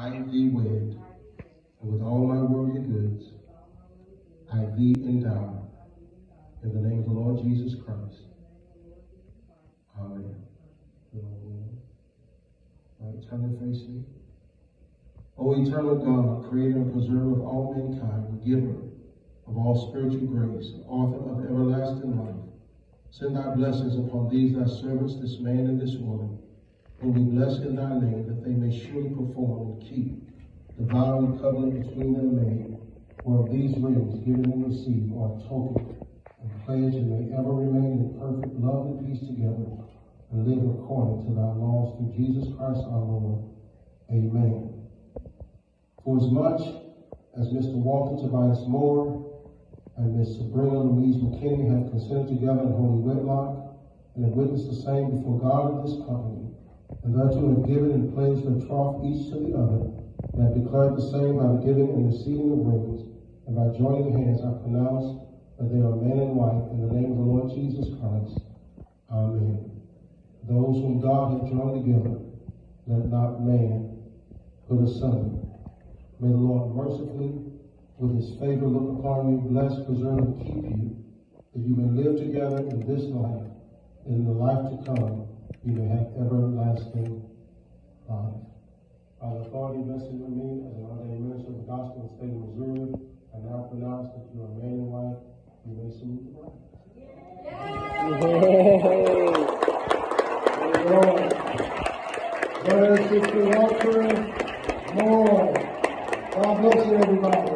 I thee wed, and with all my worldly goods, I thee endow. In the name of the Lord Jesus Christ. Amen. Right, turn and face me. O eternal God, creator and preserver of all mankind, giver of all spiritual grace, author of everlasting life, send thy blessings upon these thy servants, this man and this woman, whom we bless in thy name, that they may surely perform and keep the vow and covenant between them made, where these rings given and received are a token and pledge, and may ever remain in perfect love and peace together, and live according to thy laws through Jesus Christ our Lord. Amen. For as much as Mr. Walter Tobias Moore and Miss Sabrina Louise McKinney have consented together in holy wedlock, and have witnessed the same before God of this company, and thereto have given and pledged their troth each to the other, and have declared the same by the giving and receiving of rings, and by joining hands I pronounce that they are man and wife in the name of the Lord Jesus Christ. Amen. Those whom God hath joined together, let not man put asunder. May the Lord mercifully, with his favor, look upon you, bless, preserve, and keep you, that you may live together in this life, and in the life to come, you may have everlasting life. By the authority vested in me as an ordained minister of the gospel in the state of Missouri, I now pronounce that you are man and wife. You may salute the bride. Lord, Brother, Sister Walker, Moore. God bless you, everybody.